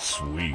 Sweet.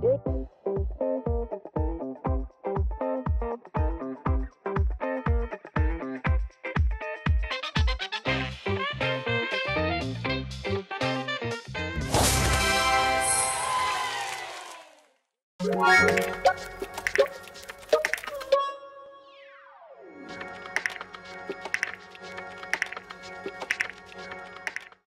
What?